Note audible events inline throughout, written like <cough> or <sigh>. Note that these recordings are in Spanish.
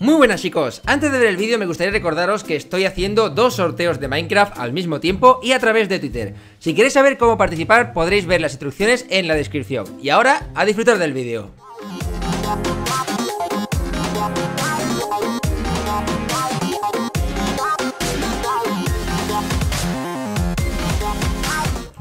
Muy buenas chicos, antes de ver el vídeo me gustaría recordaros que estoy haciendo dos sorteos de Minecraft al mismo tiempo y a través de Twitter. Si queréis saber cómo participar podréis ver las instrucciones en la descripción. Y ahora, a disfrutar del vídeo.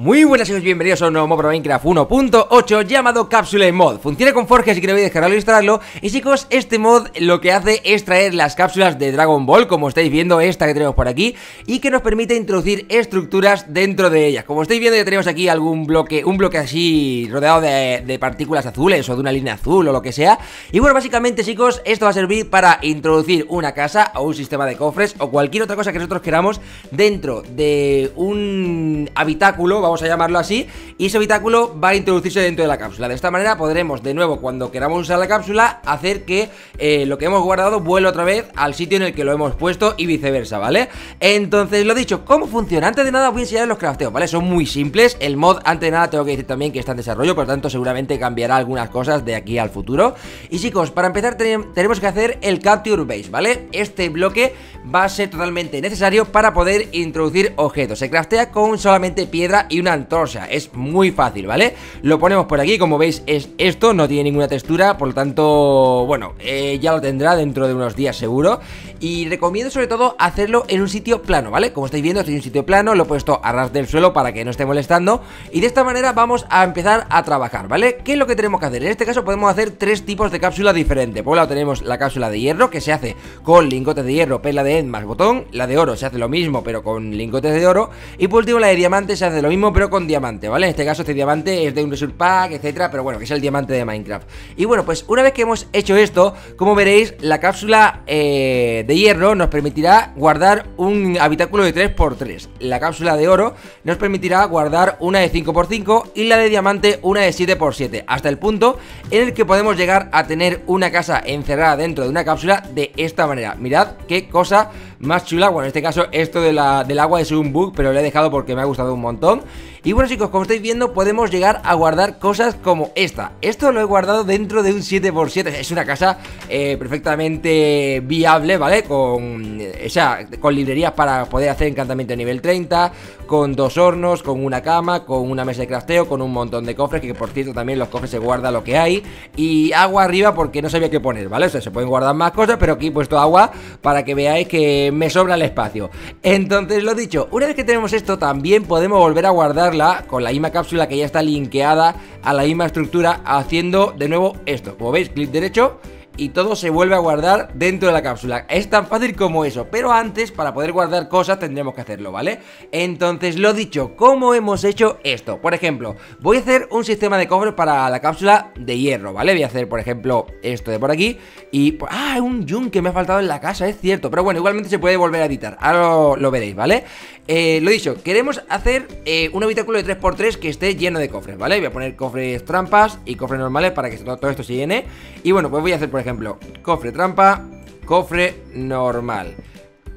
Muy buenas chicos, bienvenidos a un nuevo modo para Minecraft 1.8 llamado Cápsula Mod. Funciona con Forge, así que no voy a descargarlo e instalarlo. Y chicos, este mod lo que hace es traer las cápsulas de Dragon Ball Como estáis viendo, esta que tenemos por aquí Y que nos permite introducir estructuras dentro de ellas. Como estáis viendo ya tenemos aquí algún bloque, un bloque así rodeado de, de partículas azules O de una línea azul o lo que sea. Y bueno, básicamente chicos, esto va a servir para introducir una casa o un sistema de cofres O cualquier otra cosa que nosotros queramos dentro de un habitáculo vamos a llamarlo así, y ese habitáculo va a introducirse dentro de la cápsula. De esta manera podremos de nuevo, cuando queramos usar la cápsula, hacer que eh, lo que hemos guardado vuelva otra vez al sitio en el que lo hemos puesto y viceversa, ¿vale? Entonces, lo dicho, ¿cómo funciona? Antes de nada voy a enseñar los crafteos, ¿vale? Son muy simples, el mod, antes de nada tengo que decir también que está en desarrollo, por lo tanto seguramente cambiará algunas cosas de aquí al futuro. Y chicos, para empezar tenemos que hacer el Capture Base, ¿vale? Este bloque va a ser totalmente necesario para poder introducir objetos. Se craftea con solamente piedra y una antorcha, es muy fácil, ¿vale? Lo ponemos por aquí, como veis es esto, no tiene ninguna textura, por lo tanto, bueno, eh, ya lo tendrá dentro de unos días seguro Y recomiendo sobre todo hacerlo en un sitio plano, ¿vale? Como estáis viendo, estoy en un sitio plano, lo he puesto a ras del suelo para que no esté molestando Y de esta manera vamos a empezar a trabajar, ¿vale? ¿Qué es lo que tenemos que hacer? En este caso podemos hacer tres tipos de cápsula diferentes Por un lado tenemos la cápsula de hierro, que se hace con lingotes de hierro, perla de más botón La de oro se hace lo mismo, pero con lingotes de oro Y por último la de diamante se hace lo mismo, pero con diamante, ¿vale? En este caso este diamante es de un Result Pack, etcétera, pero bueno, que es el diamante de Minecraft. Y bueno, pues una vez que hemos hecho esto, como veréis, la cápsula eh, de hierro nos permitirá guardar un habitáculo de 3x3. La cápsula de oro nos permitirá guardar una de 5x5 y la de diamante una de 7x7, hasta el punto en el que podemos llegar a tener una casa encerrada dentro de una cápsula de esta manera. Mirad qué cosa más chula, bueno, en este caso esto de del agua es un bug, pero lo he dejado porque me ha gustado un montón. Y bueno chicos, como estáis viendo podemos llegar a guardar cosas como esta Esto lo he guardado dentro de un 7x7 Es una casa eh, perfectamente viable, ¿vale? Con, eh, o sea, con librerías para poder hacer encantamiento a nivel 30 Con dos hornos, con una cama, con una mesa de crafteo Con un montón de cofres, que por cierto también los cofres se guarda lo que hay Y agua arriba porque no sabía qué poner, ¿vale? O sea, se pueden guardar más cosas, pero aquí he puesto agua Para que veáis que me sobra el espacio Entonces, lo dicho, una vez que tenemos esto también podemos volver a guardar con la misma cápsula que ya está linkeada a la misma estructura haciendo de nuevo esto. Como veis, clic derecho y todo se vuelve a guardar dentro de la cápsula. Es tan fácil como eso, pero antes para poder guardar cosas tendremos que hacerlo, ¿vale? Entonces, lo dicho, ¿cómo hemos hecho esto? Por ejemplo, voy a hacer un sistema de cofres para la cápsula de hierro, ¿vale? Voy a hacer, por ejemplo, esto de por aquí y... ¡Ah! Un yun que me ha faltado en la casa, es cierto, pero bueno, igualmente se puede volver a editar, ahora lo, veréis, ¿vale? Eh, lo dicho, queremos hacer eh, un habitáculo de 3x3 que esté lleno de cofres, ¿vale? Voy a poner cofres trampas y cofres normales para que todo esto se llene Y bueno, pues voy a hacer, por ejemplo ejemplo, cofre trampa, cofre normal.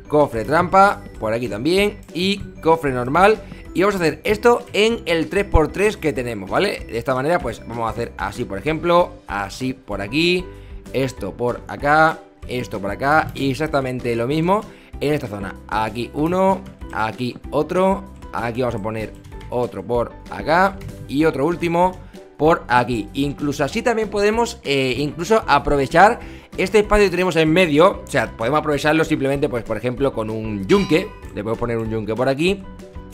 Cofre trampa, por aquí también Y cofre normal. Y vamos a hacer esto en el 3x3 que tenemos, ¿vale? De esta manera pues vamos a hacer así por ejemplo Así por aquí Esto por acá Esto por acá Y exactamente lo mismo en esta zona. Aquí uno, aquí otro Aquí vamos a poner otro por acá Y otro último por aquí. Incluso así también podemos eh, incluso aprovechar este espacio que tenemos en medio. O sea, podemos aprovecharlo simplemente, pues por ejemplo, con un yunque. Le podemos poner un yunque por aquí.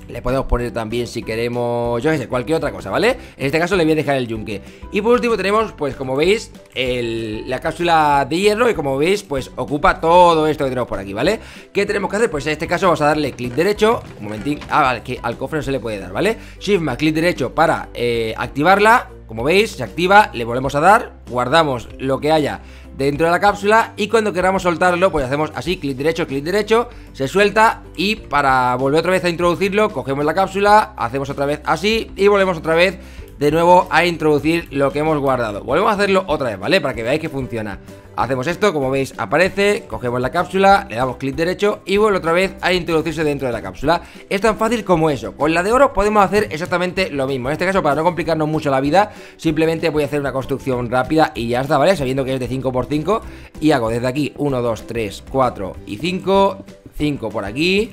Le podemos poner también si queremos, yo qué sé, cualquier otra cosa, ¿vale? En este caso le voy a dejar el yunque Y por último tenemos, pues como veis, la cápsula de hierro Y como veis, pues ocupa todo esto que tenemos por aquí, ¿vale? ¿Qué tenemos que hacer? Pues en este caso vamos a darle clic derecho Un momentín, ah, vale, que al cofre no se le puede dar, ¿vale? Shift más clic derecho para eh, activarla como veis, se activa, le volvemos a dar, guardamos lo que haya dentro de la cápsula y cuando queramos soltarlo, pues hacemos así, clic derecho, clic derecho, se suelta y para volver otra vez a introducirlo, cogemos la cápsula, hacemos otra vez así y volvemos otra vez de nuevo a introducir lo que hemos guardado. Volvemos a hacerlo otra vez, ¿vale? Para que veáis que funciona. Hacemos esto, como veis aparece, cogemos la cápsula, le damos clic derecho y vuelve otra vez a introducirse dentro de la cápsula. Es tan fácil como eso, con la de oro podemos hacer exactamente lo mismo. En este caso para no complicarnos mucho la vida, simplemente voy a hacer una construcción rápida y ya está, ¿vale? Sabiendo que es de 5x5 y hago desde aquí 1, 2, 3, 4 y 5 5 por aquí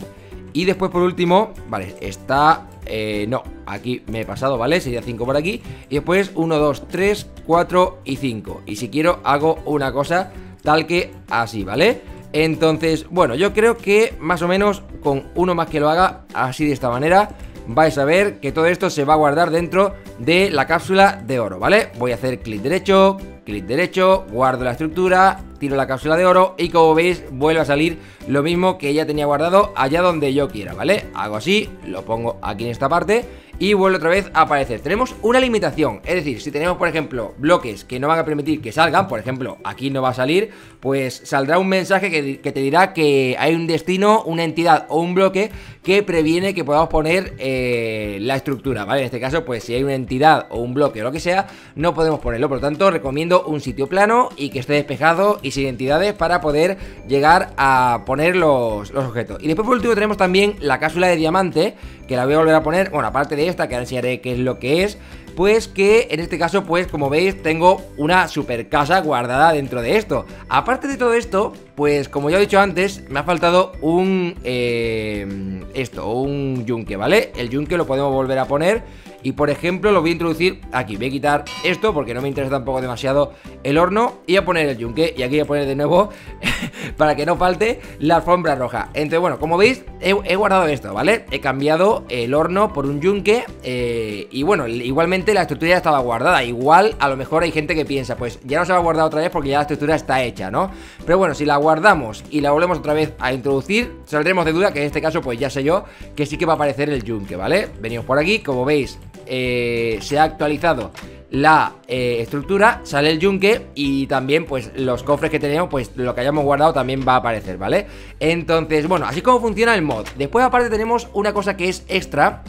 y después por último, vale, está eh, no, aquí me he pasado, ¿vale? Sería 5 por aquí Y después 1, 2, 3, 4 y 5 Y si quiero hago una cosa tal que así, ¿vale? Entonces, bueno, yo creo que más o menos con uno más que lo haga así de esta manera vais a ver que todo esto se va a guardar dentro de la cápsula de oro, ¿vale? Voy a hacer clic derecho, clic derecho, guardo la estructura, tiro la cápsula de oro y como veis vuelve a salir lo mismo que ya tenía guardado allá donde yo quiera, ¿vale? Hago así, lo pongo aquí en esta parte y vuelve otra vez a aparecer. Tenemos una limitación, es decir, si tenemos por ejemplo bloques que no van a permitir que salgan, por ejemplo aquí no va a salir, pues saldrá un mensaje que, te dirá que hay un destino, una entidad o un bloque que previene que podamos poner eh, la estructura, ¿vale? En este caso pues si hay una entidad o un bloque o lo que sea, no podemos ponerlo, por lo tanto recomiendo un sitio plano y que esté despejado y sin entidades para poder llegar a poner los, los objetos. Y después por último tenemos también la cápsula de diamante, que la voy a volver a poner, bueno aparte de esta, que ahora enseñaré qué es lo que es pues que en este caso, pues como veis, tengo una super casa guardada dentro de esto. Aparte de todo esto, pues como ya he dicho antes, me ha faltado un... Eh, esto, un yunque, ¿vale? El yunque lo podemos volver a poner y por ejemplo lo voy a introducir aquí. Voy a quitar esto porque no me interesa tampoco demasiado el horno y a poner el yunque. Y aquí voy a poner de nuevo <laughs> para que no falte la alfombra roja. Entonces, bueno, como veis, he, guardado esto, ¿vale? He cambiado el horno por un yunque eh, y bueno, igualmente la estructura ya estaba guardada. Igual, a lo mejor hay gente que piensa, pues ya no se va a guardar otra vez porque ya la estructura está hecha, ¿no? Pero bueno, si la guardamos y la volvemos otra vez a introducir, saldremos de duda que en este caso, pues ya sé yo que sí que va a aparecer el yunque, ¿vale? Venimos por aquí, como veis, eh, se ha actualizado la eh, estructura, sale el yunque y también pues los cofres que tenemos, pues lo que hayamos guardado también va a aparecer, ¿vale? Entonces, bueno, así como funciona el mod. Después aparte tenemos una cosa que es extra,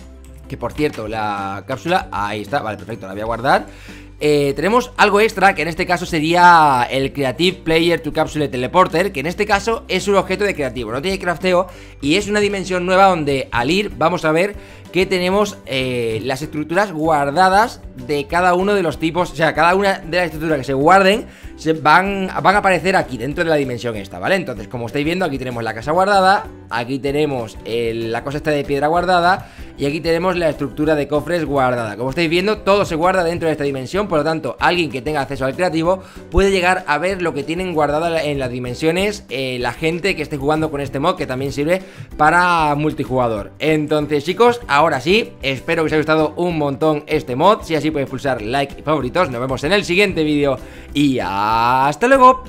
que por cierto, la cápsula, ahí está, vale, perfecto, la voy a guardar. Eh, tenemos algo extra que en este caso sería el Creative Player to Capsule Teleporter Que en este caso es un objeto de creativo, no tiene crafteo y es una dimensión nueva donde al ir vamos a ver que tenemos eh, las estructuras guardadas de cada uno de los tipos, o sea, cada una de las estructuras que se guarden se van, van a aparecer aquí dentro de la dimensión esta, ¿vale? Entonces, como estáis viendo, aquí tenemos la casa guardada, aquí tenemos la cosa esta de piedra guardada y aquí tenemos la estructura de cofres guardada. Como estáis viendo, todo se guarda dentro de esta dimensión, por lo tanto, alguien que tenga acceso al creativo puede llegar a ver lo que tienen guardado en las dimensiones eh, la gente que esté jugando con este mod, que también sirve para multijugador. Entonces, chicos, ahora sí, espero que os haya gustado un montón este mod. Si así podéis pulsar like y favoritos. Nos vemos en el siguiente vídeo y hasta luego.